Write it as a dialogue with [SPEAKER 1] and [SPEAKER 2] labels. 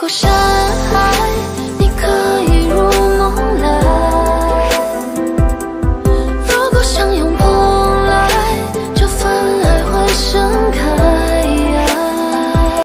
[SPEAKER 1] 过山海。